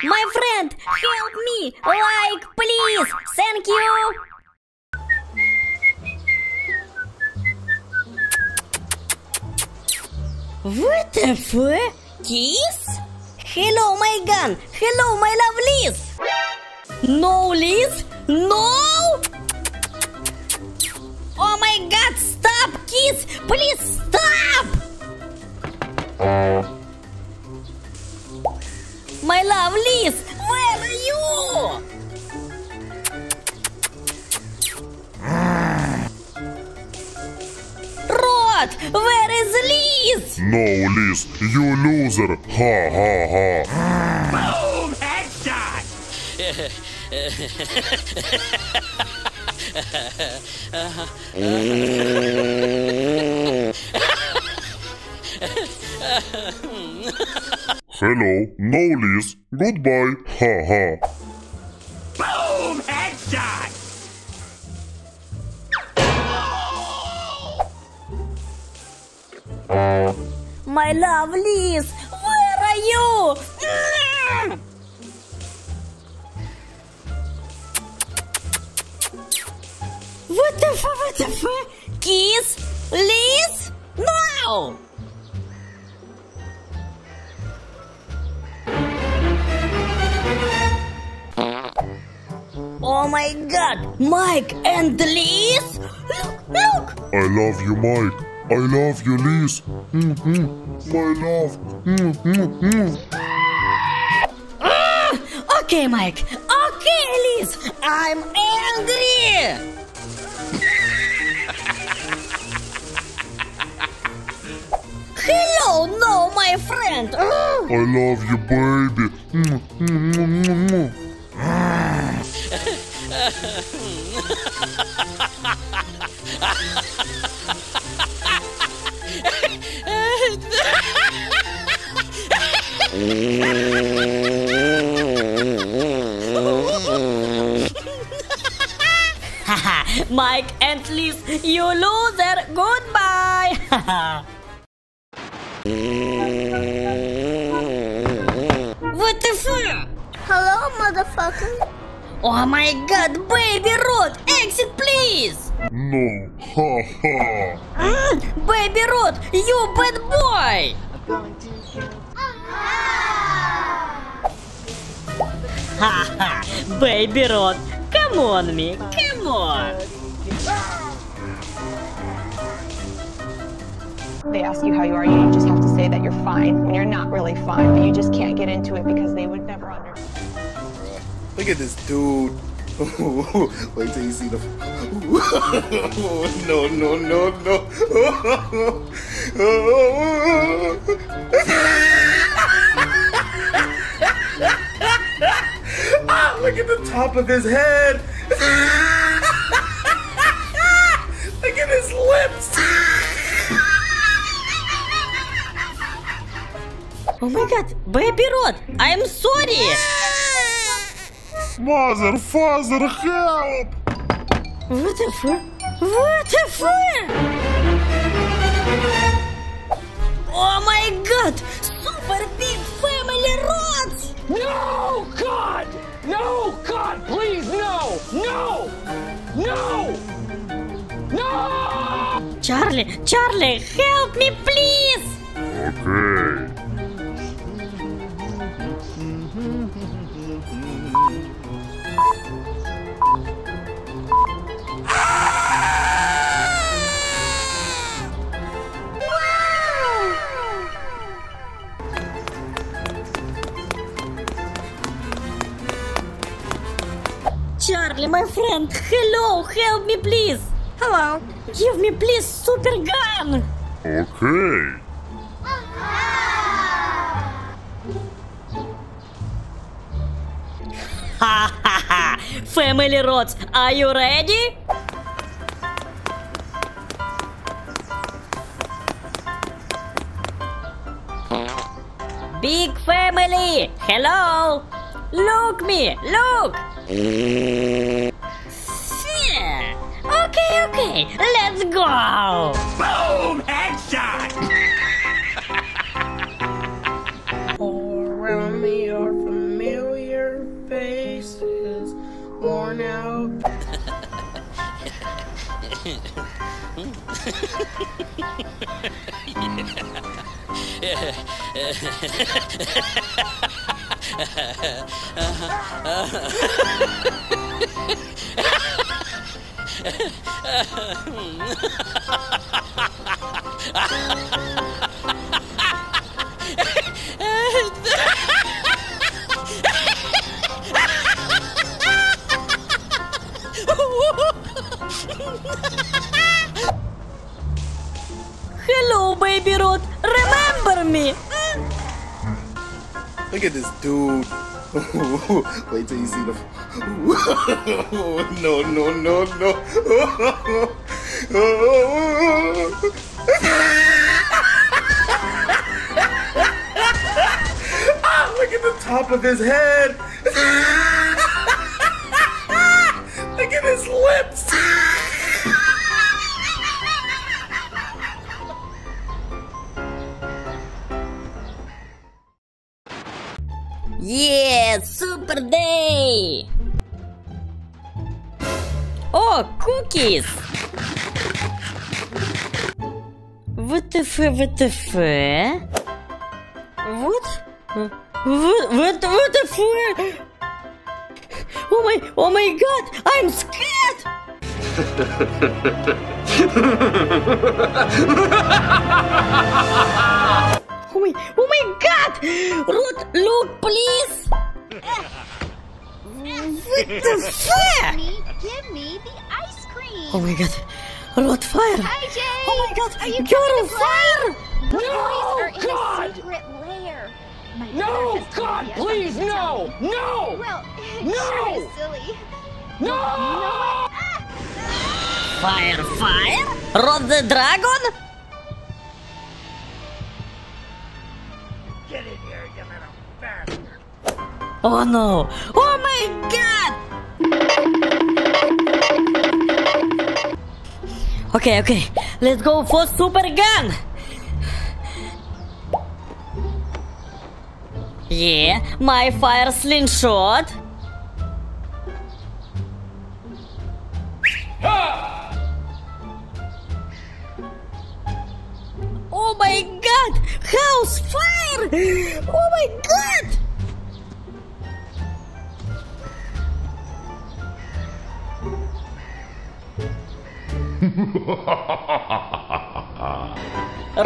My friend, help me! Like, please! Thank you! What the fuck? Kiss? Hello, my gun! Hello, my love Liz! No, Liz! No! Oh my god, stop, Kiss! Please stop! My love Liz, where are you? Rod, where is Liz? No, Liz, you loser. Ha ha ha. Boom! Headshot! Hello, no, Liz. Goodbye. Ha ha. Boom! Headshot! My love Liz, where are you? Mm. What the fuck? What the fuck? Kiss? Liz? No! Oh my god! Mike and Liz? Look, look! I love you, Mike. I love you, Liz. Mm-hmm. My love. Mm-hmm. Okay, Mike. Okay, Liz. I'm angry. Hello, no, my friend. I love you, baby. Mm-hmm. Haha, Mike and Liz, you loser. Goodbye. what the fuck? Hello, motherfucker. Oh my god, baby Rod, exit please. No. Ha ha. Mm, baby Rod, you bad boy. Haha, baby Rod, come on me, come on. They ask you how you are, you just have to say that you're fine when you're not really fine, but you just can't get into it because they would never understand. Look at this dude. Wait till you see the. no, no, no, no. ah, look at the top of his head. look at his lips. Oh my god, baby Rod, I'm sorry. Mother, father, help! What the fuck? What the fuck? Oh my god, super big family rods. No! God! No! God, please, no! No! No! No! Charlie, Charlie, help me please. Okay. Charlie, friend, hello, help me please. Hello. Give me please super gun. Okay. Ha ha ha! Family rods, are you ready? Big family, hello! Look me, look! Okay, okay, let's go! Boom! Headshot! Around me are familiar faces, worn out. Uh -huh at this dude. Wait till you see the. no, no, no, no. ah, look at the top of his head. look at his lips. Yeah, super day! Oh, cookies! ВТФ, ВТФ? Вот? Вот, вот, ВТФ! Oh my, oh my god, I'm scared! Oh! Ruth, look, please! What the fuck? Me, give me the ice cream. Oh my god. Ruth, fire! Hi, Jay. Oh my god, Are you you're on fire! Boys are in God! a secret lair. My No, God, please, something to tell no! No! Well, No! sure silly. No! Fire, fire? Rod the dragon? Get in here, you little bastard! Oh no! Oh my god! Okay, okay, let's go for super gun! Yeah, my fire slingshot. Oh my god! House fire! Oh my god!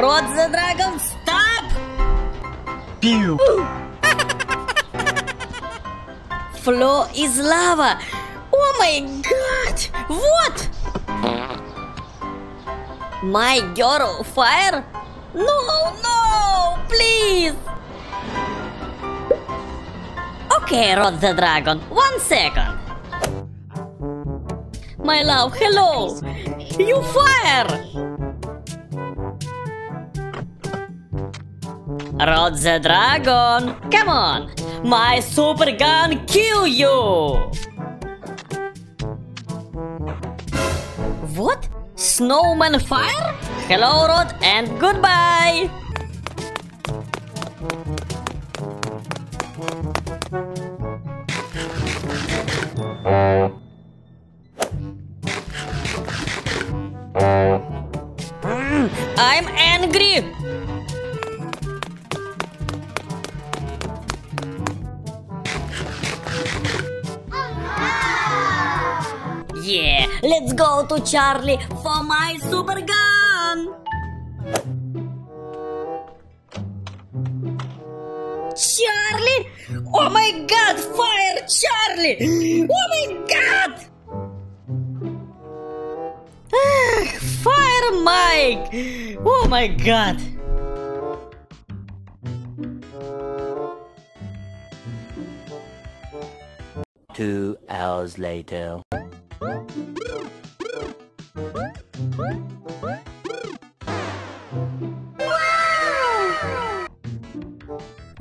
Rod the dragon, stop! Pew! Floor is lava. Oh my god! What? My girl, fire? No, no, please! Okay, Rod the dragon, one second. My love, hello! You fire! Rod the dragon, come on! My super gun kill you! What? Snowman fire? Hello, Rod, and goodbye! I'm angry! Yeah, let's go to Charlie for my super gun! Oh my god, fire Charlie! Oh my god! Ah, fire Mike! Oh my god! Two hours later.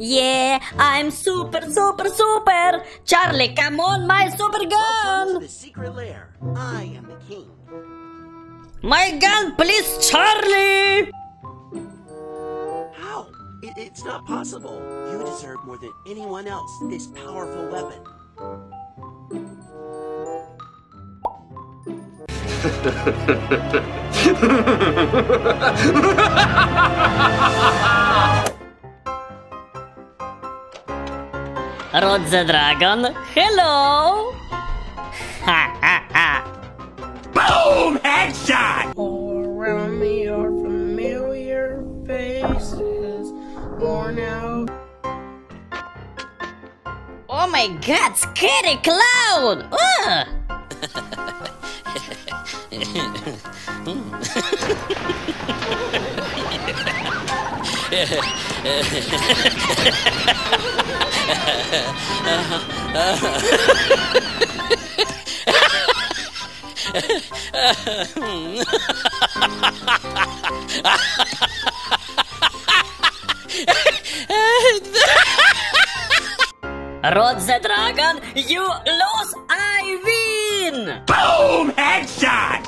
Yeah, I'm super, super, super! Charlie, come on, my super To gun! the secret lair. I am the king. My gun, please, Charlie! How? It, it's not possible. You deserve more than anyone else this powerful weapon. Rod the Dragon, hello! Ha ha ha! Boom! Headshot! All around me are familiar faces, worn out. Oh my god, scary clown! Ugh! Rod the Dragon, you lose, I win! Boom! Headshot!